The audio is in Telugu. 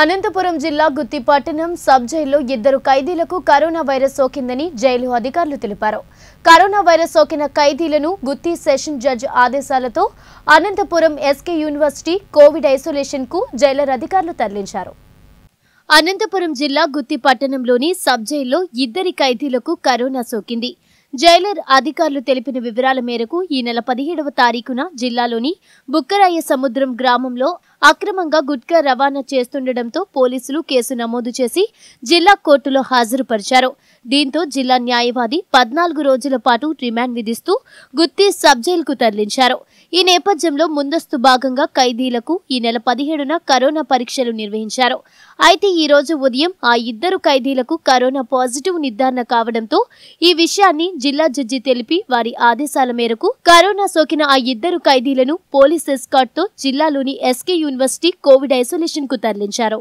అనంతపురం జిల్లా గుత్తి పట్టణం సబ్ జైల్లో ఇద్దరు ఖైదీలకు కరోనా వైరస్ సోకిందని జైలు అధికారులు తెలిపారు. కరోనా వైరస్ సోకిన ఖైదీలను గుత్తి సెషన్ జడ్జి ఆదేశాలతో అనంతపురం ఎస్కే యూనివర్సిటీ కోవిడ్ ఐసోలేషన్కు జైలర్ అధికారులు తరలించారు. అనంతపురం జిల్లా గుత్తి పట్టణంలోని సబ్ జైల్లో ఇద్దరి ఖైదీలకు కరోనా సోకింది. జైలర్ అధికారులు తెలిపిన వివరాల మేరకు ఈ నెల పదిహేడవ తారీఖున జిల్లాలోని బుక్కరాయ సముద్రం గ్రామంలో అక్రమంగా గుట్కా రవాణా చేస్తుండటంతో పోలీసులు కేసు నమోదు చేసి జిల్లా కోర్టులో హాజరుపరిచారు. దీంతో జిల్లా న్యాయవాది పద్నాలుగు రోజుల పాటు రిమాండ్ విధిస్తూ గుత్తి సబ్ జైలుకు తరలించారు. ఈ నేపథ్యంలో ముందస్తు భాగంగా ఖైదీలకు ఈ నెల పదిహేడున కరోనా పరీక్షలు నిర్వహించారు. అయితే ఈ రోజు ఉదయం ఆ ఇద్దరు ఖైదీలకు కరోనా పాజిటివ్ నిర్ధారణ కావడంతో ఈ విషయాన్ని జిల్లా జడ్జి తెలిపి వారి ఆదేశాల మేరకు కరోనా సోకిన ఆ ఇద్దరు ఖైదీలను పోలీస్ ఎస్కాట్తో జిల్లాలోని ఎస్కే యూనివర్సిటీ కోవిడ్ ఐసోలేషన్కు తరలించారు.